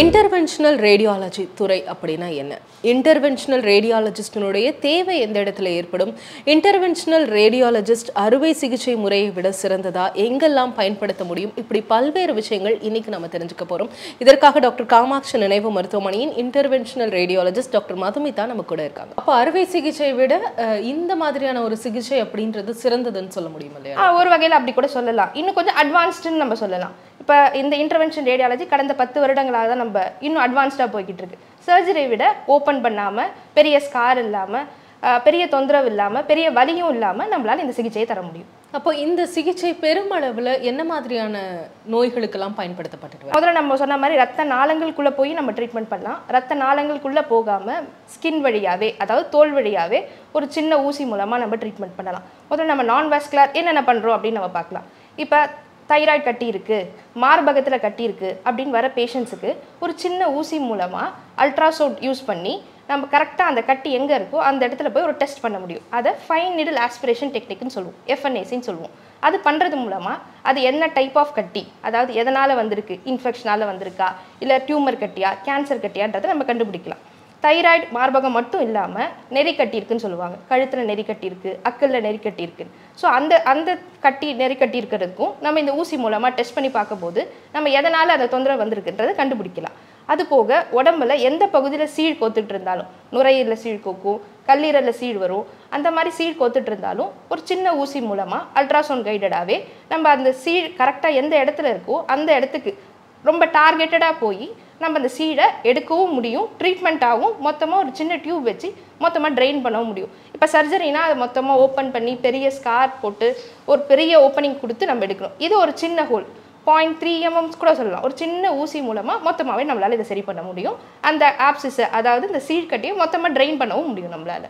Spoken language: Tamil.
இன்டர்வென்ஷனல் ரேடியாலஜி துறை அப்படின்னா என்ன? இன்டர்வென்ஷனல் ரேடியாலஜிஸ்டினுடைய தேவை எந்த இடத்துல ஏற்படும்? இன்டர்வென்ஷனல் ரேடியாலஜிஸ்ட் அறுவை சிகிச்சை முறையை விட சிறந்ததா? எங்கெல்லாம் பயன்படுத்த முடியும்? இப்படி பல்வேறு விஷயங்கள் இன்னைக்கு நம்ம தெரிஞ்சுக்க போறோம். இதற்காக டாக்டர் காமாட்சி நினைவு மருத்துவமனையின் இன்டர்வென்ஷனல் ரேடியாலஜிஸ்ட் டாக்டர் மதுமிதா நம்ம கூட இருக்காங்க. அப்போ அறுவை சிகிச்சை விட இந்த மாதிரியான ஒரு சிகிச்சை அப்படின்றது சிறந்ததுன்னு சொல்ல முடியும் இல்லையா? ஒரு வகையில் அப்படி கூட சொல்லலாம். இன்னும் கொஞ்சம் அட்வான்ஸ்டுன்னு நம்ம சொல்லலாம். இப்போ இந்த இன்டர்வென்ஷன் ரேடியாலஜி கடந்த பத்து வருடங்களாக தான் நம்ம இன்னும் அட்வான்ஸ்டாக போய்கிட்டு இருக்கு சர்ஜரி விட ஓப்பன் பண்ணாமல் பெரிய ஸ்கார் இல்லாமல் பெரிய தொந்தரவு இல்லாமல் பெரிய வலியும் இல்லாமல் நம்மளால இந்த சிகிச்சையை தர முடியும். அப்போ இந்த சிகிச்சை பெருமளவுல என்ன மாதிரியான நோய்களுக்கெல்லாம் பயன்படுத்தப்பட்டுட்டு வருது? முதல்ல நம்ம சொன்ன மாதிரி ரத்த நாளங்களுக்குள்ளே போய் நம்ம ட்ரீட்மெண்ட் பண்ணலாம். ரத்த நாளங்களுக்குள்ளே போகாமல் ஸ்கின் வழியாகவே அதாவது தோல் வழியாகவே ஒரு சின்ன ஊசி மூலமாக நம்ம ட்ரீட்மெண்ட் பண்ணலாம். முதல்ல நம்ம நான் வாஸ்குலர் என்னென்ன பண்ணுறோம் அப்படின்னு நம்ம பார்க்கலாம். இப்போ தைராய்டு கட்டி இருக்குது மார்பகத்தில் கட்டி இருக்குது அப்படின்னு வர பேஷண்ட்ஸுக்கு ஒரு சின்ன ஊசி மூலமாக அல்ட்ராசவுண்ட் யூஸ் பண்ணி நம்ம கரெக்டாக அந்த கட்டி எங்கே இருக்கோ அந்த இடத்துல போய் ஒரு டெஸ்ட் பண்ண முடியும். அதை ஃபைன் நிடில் ஆஸ்பிரேஷன் டெக்னிக்னு சொல்லுவோம். எஃப்என்ஏசின்னு சொல்லுவோம். அது பண்ணுறது மூலமாக அது என்ன டைப் ஆஃப் கட்டி அதாவது எதனால் வந்திருக்கு இன்ஃபெக்ஷனால் வந்திருக்கா இல்லை டியூமர் கட்டியா கேன்சர் கட்டியான்றதை நம்ம கண்டுபிடிக்கலாம். தைராய்டு மார்பகம் மட்டும் இல்லாமல் நெறி கட்டி இருக்குன்னு சொல்லுவாங்க. கழுத்தில் நெறி கட்டி அக்கலில் அக்கல்ல நெறி கட்டி ஸோ அந்த அந்த கட்டி நெறி கட்டியிருக்கிறதுக்கும் நம்ம இந்த ஊசி மூலமாக டெஸ்ட் பண்ணி பார்க்கும்போது நம்ம எதனால் அந்த தொந்தரவு வந்திருக்குன்றதை கண்டுபிடிக்கலாம். அது போக உடம்புல எந்த பகுதியில் சீழ் கோத்துட்டு இருந்தாலும் நுரையீரலில் சீழ் கோக்கும் கல்லீரலில் சீழ் வரும் அந்த மாதிரி சீழ் கோத்துட்டு இருந்தாலும் ஒரு சின்ன ஊசி மூலமாக அல்ட்ராசவுண்ட் கைடடாகவே நம்ம அந்த சீழ் கரெக்டாக எந்த இடத்துல இருக்கோ அந்த இடத்துக்கு ரொம்ப டார்கெட்டடாக போய் நம்ம அந்த சீடை எடுக்கவும் முடியும் ட்ரீட்மெண்ட்டாகவும் மொத்தமாக ஒரு சின்ன டியூப் வச்சு மொத்தமாக ட்ரெயின் பண்ணவும் முடியும். இப்போ சர்ஜரினா அதை மொத்தமாக ஓப்பன் பண்ணி பெரிய ஸ்கார் போட்டு ஒரு பெரிய ஓப்பனிங் கொடுத்து நம்ம எடுக்கணும். இது ஒரு சின்ன ஹோல் பாயிண்ட் த்ரீ எம்எம்ஸ் கூட சொல்லலாம். ஒரு சின்ன ஊசி மூலமாக மொத்தமாகவே நம்மளால் இதை சரி பண்ண முடியும். அந்த ஆப்சிஸை அதாவது இந்த சீழ்கட்டியை மொத்தமாக ட்ரெயின் பண்ணவும் முடியும் நம்மளால்.